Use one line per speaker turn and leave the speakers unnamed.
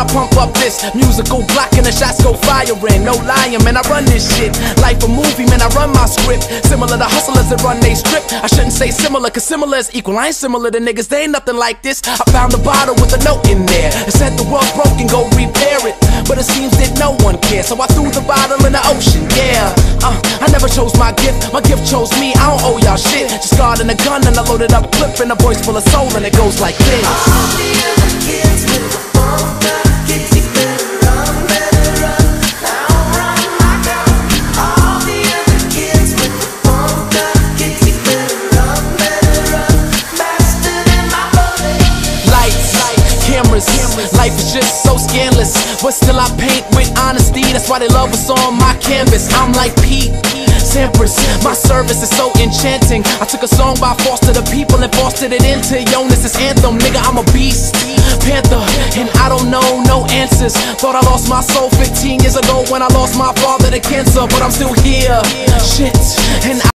I pump up this musical block and the shots go firing. No lying, man, I run this shit. Life a movie, man, I run my script. Similar to hustlers that run they strip. I shouldn't say similar, cause similar is equal. I ain't similar to niggas, they ain't nothing like this. I found a bottle with a note in there. It said the world's broken, go repair it. But it seems that no one cares, so I threw the bottle in the ocean, yeah. Uh, I never chose my gift, my gift chose me. I don't owe y'all shit. Just guarding a gun and I loaded up clip and a voice full of soul, and it goes like this. Life is just so scandalous. But still, I paint with honesty. That's why they love what's on my canvas. I'm like Pete. Sampras, my service is so enchanting. I took a song by Foster the People and fostered it into Jonas' anthem. Nigga, I'm a beast, Panther, and I don't know no answers. Thought I lost my soul 15 years ago when I lost my father to cancer, but I'm still here. Shit, and I